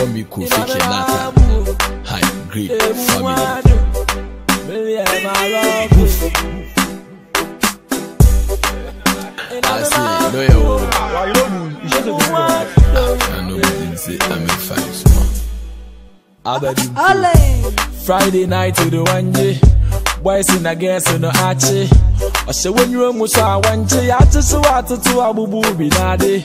High grade family I say no ya wo I know we say I'm a five small Friday night to the one day boys in a girls in a hachi. I say when you're musa wanchi, I just want to to a bubu binadi.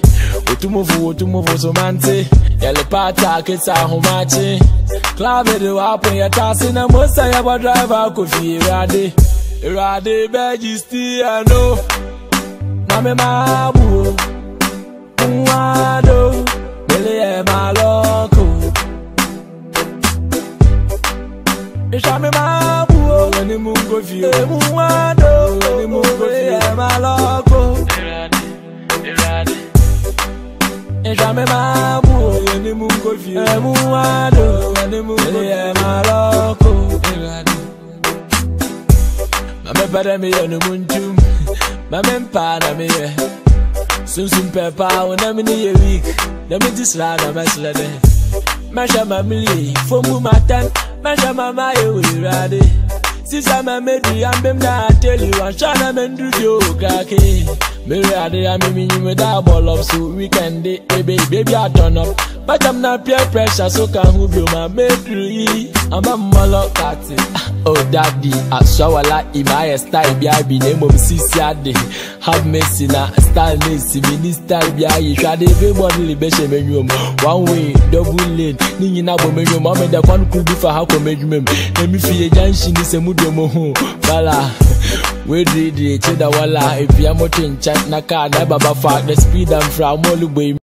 Utumuvu utumuvu somante. Yele pata kita humachi. Clave do up when you're tossing a musa yaba driver kofi radi. Radi beji sti I know. Mame mabu. Mwado. Mele e maloko. Ishami mabu. E mou anou E mou anou E mou anou E rade E mou anou E mou anou E rade Mame pademi yon moun choum Mame mpada mi e Soum soum pepa ou nami ni ye wik Nami disla da mase lade Mache mame le Fou mou maten Mache mame yo e rade Sister my medi and them na tell you and shana men do yoga ke Mary ade ya me me with that ball up so we can day hey, baby baby I turn up But I'm not peer pressure so can who blow my make ọmọ mmọlọ kati odadi asọwala imaya style bi abi na emom sisi adi have mercy na style na esimi ni style bi ayi hwade everybody libation menwom one way double lane ne na bo menwom ɔmɛ dɛ kwanu kuru bi fa ha kɔ menwom na mi fi yɛ junction sɛ mu dɔm ho bala wedidi kyedawala epia moto nkyɛn na kaa na ɛbaba fa the speed and fra mɔlu bɔ emu.